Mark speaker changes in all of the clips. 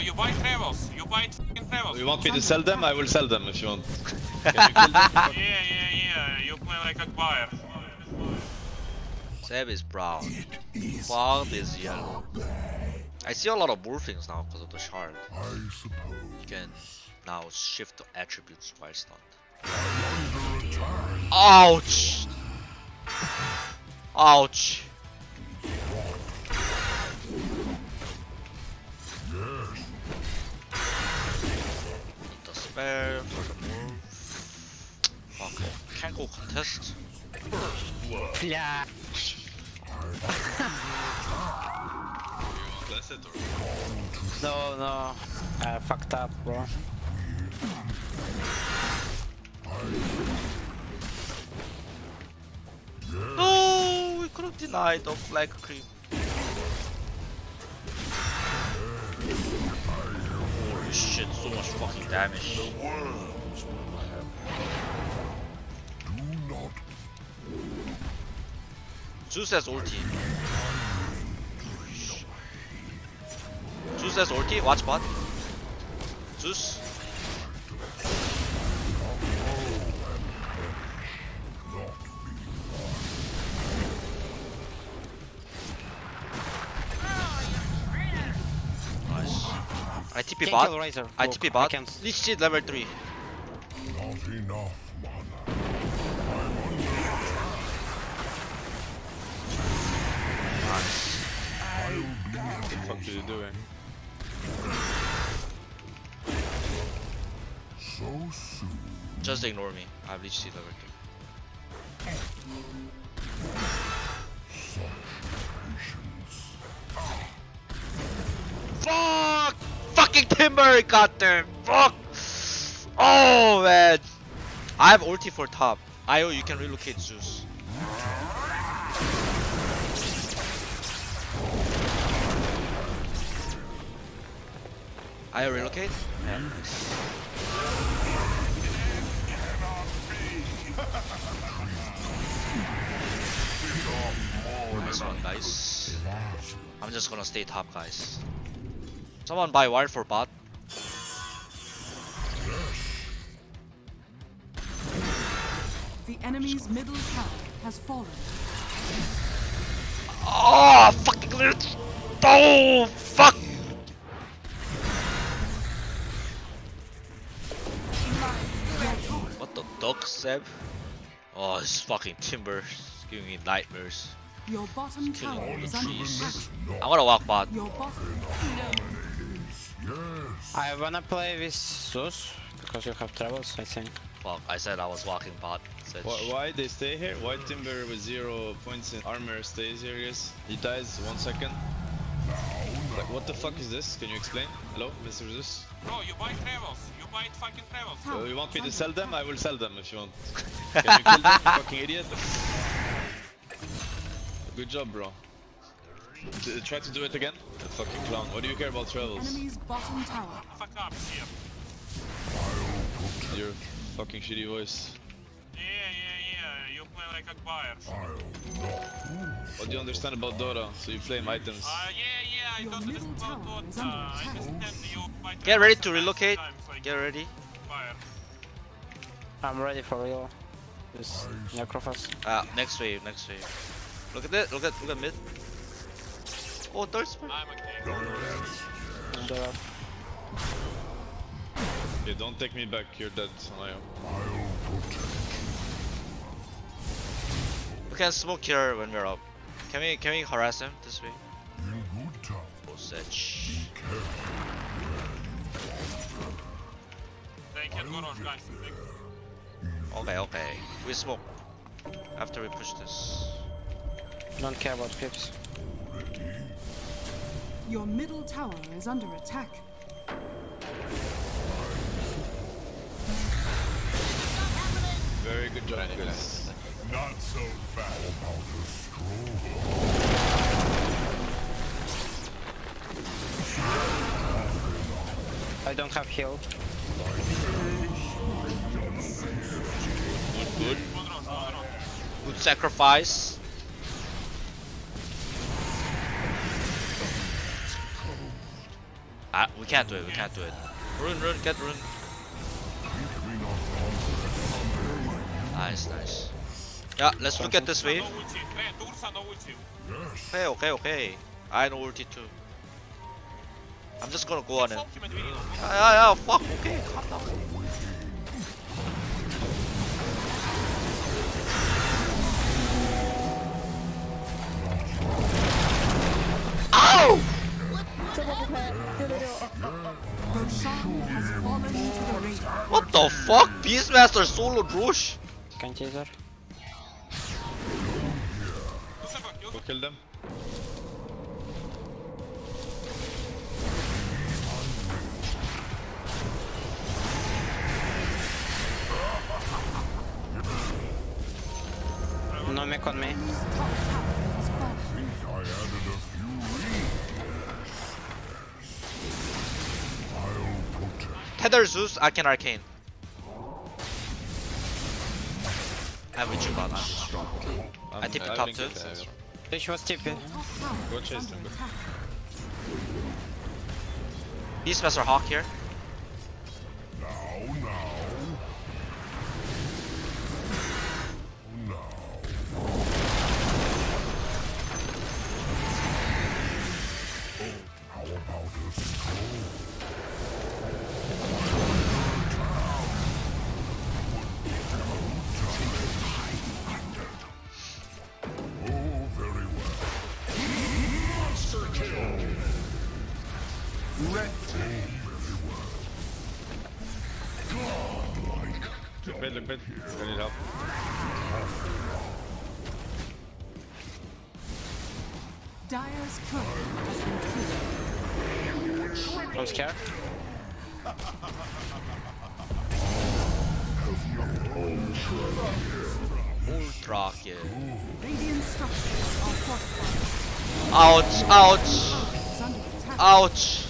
Speaker 1: Bro, you buy travels. You buy fucking travels.
Speaker 2: You want me to sell them? I will sell them if you want. Can you kill them?
Speaker 1: Yeah, yeah, yeah. You play like a buyer.
Speaker 3: Ceb is brown. Bard is yellow. I see a lot of Morphlings now because of the shard. You can now shift the attributes while stunned. Ouch! Ouch! Need the for the move. Fuck. Can't go contest.
Speaker 4: Yeah.
Speaker 2: That's it or?
Speaker 4: No, no. I fucked up, bro.
Speaker 3: No, we could have denied the flag creep. Holy shit, so much fucking damage. Zeus has ulti. Zeus has ulti, watch bot. Zeus. TP
Speaker 4: Can't
Speaker 3: bot.
Speaker 4: kill Razor.
Speaker 3: I
Speaker 4: Look,
Speaker 3: TP bot.
Speaker 4: can't.
Speaker 3: Leech Seed level 3.
Speaker 5: Not enough mana.
Speaker 2: What the fuck are you doing?
Speaker 5: So soon.
Speaker 3: Just ignore me. I have Leech Seed level 3. Fucking Timber got there! Fuck! Oh man! I have ulti for top. Io, you can relocate Zeus. Io relocate? Nice one, guys. I'm just gonna stay top, guys. Someone buy wire for bot.
Speaker 6: The enemy's middle tower has fallen.
Speaker 3: Oh, fucking little. Oh, fuck! What the duck, Ceb? Oh, this fucking timber is giving me nightmares.
Speaker 6: Your bottom
Speaker 3: Killing
Speaker 6: tower
Speaker 3: the
Speaker 6: is under
Speaker 3: trees.
Speaker 6: attack.
Speaker 3: I wanna walk bot.
Speaker 6: Your bottom.
Speaker 4: I wanna play with Zeus because you have travels, I think.
Speaker 3: Well, I said I was walking bot. Said
Speaker 2: Why, why they stay here? Why Timber with zero points in armor stays here, guys? He dies one second. Like, what the fuck is this? Can you explain? Hello, Mr. Zeus?
Speaker 1: Bro, you buy travels. You buy fucking travels.
Speaker 2: So you want me to sell them? I will sell them if you want. Can you kill them, you fucking idiot? Good job, bro. D- try to do it again. The fucking clown. What do you care about travels?
Speaker 6: enemy's bottom tower.
Speaker 1: Fuck up, shit.
Speaker 2: Your fucking shitty voice.
Speaker 1: Yeah, yeah, yeah. You play like a buyer.
Speaker 2: What do you understand about Dota? So you flame items.
Speaker 1: Uh, yeah, yeah. I don't understand
Speaker 6: tower
Speaker 1: what.
Speaker 6: is
Speaker 1: Uh, I understand you buy
Speaker 3: Get ready to relocate.
Speaker 1: like,
Speaker 3: Get ready.
Speaker 1: buyer.
Speaker 4: I'm ready for real. This Necrophos.
Speaker 3: Ah, next wave, next wave. Look at that. Look at look at mid. Oh, third spot.
Speaker 1: I'm okay.
Speaker 4: And, uh,
Speaker 2: Okay, don't take me back. You're dead, Sanayo.
Speaker 3: We can smoke here when we're up. Can we can we harass him this way?
Speaker 5: In.
Speaker 3: Osage.
Speaker 1: They can go rush, guys. They-
Speaker 3: Okay, okay. We smoke. After we push this.
Speaker 4: don't care about pips.
Speaker 6: Your middle tower is under attack.
Speaker 2: Very good job, guys.
Speaker 5: Not so fast. About a stroll.
Speaker 4: I don't have heal.
Speaker 3: Good, good. Good sacrifice. Can't do it. We can't do it. Rune, rune, get rune. Nice, nice. Yeah, let's look at this wave. Okay, okay, okay. I know ulti too. I'm just gonna go on it. Yeah, yeah, yeah, fuck, okay, calm down. What the fuck? Beastmaster solo Drush?
Speaker 4: Can teaser.
Speaker 1: Yusuf, Yusuf.
Speaker 2: Go kill them.
Speaker 4: No mech on me.
Speaker 3: Tether Zeus, I can arcane. I'm with you, but I'm. I
Speaker 2: I'm- um,
Speaker 3: tipped the top
Speaker 2: think
Speaker 3: two.
Speaker 2: it's,
Speaker 4: Fish was TP.
Speaker 2: Go chase them. Go.
Speaker 3: Beastmaster Hawk here.
Speaker 2: Look mid, look mid. I need help.
Speaker 6: Dire's turret has been killed.
Speaker 4: Don't scare.
Speaker 3: Ultra.
Speaker 6: Radiant structures are fortified.
Speaker 3: Ouch, ouch,
Speaker 6: Is under attack.
Speaker 3: ouch.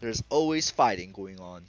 Speaker 3: there's always fighting going on.